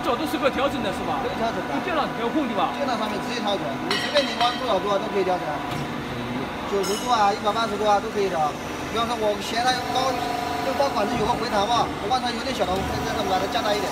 角度是可以调整的是吧？可以调整的。电脑调控对吧电脑上面直接调整你随便你弯多少度啊都可以调整九十度啊一百八十度啊都可以的。比方说我嫌它高就高管子有个回弹嘛我弯它有点小的我可以在这把它加大一点。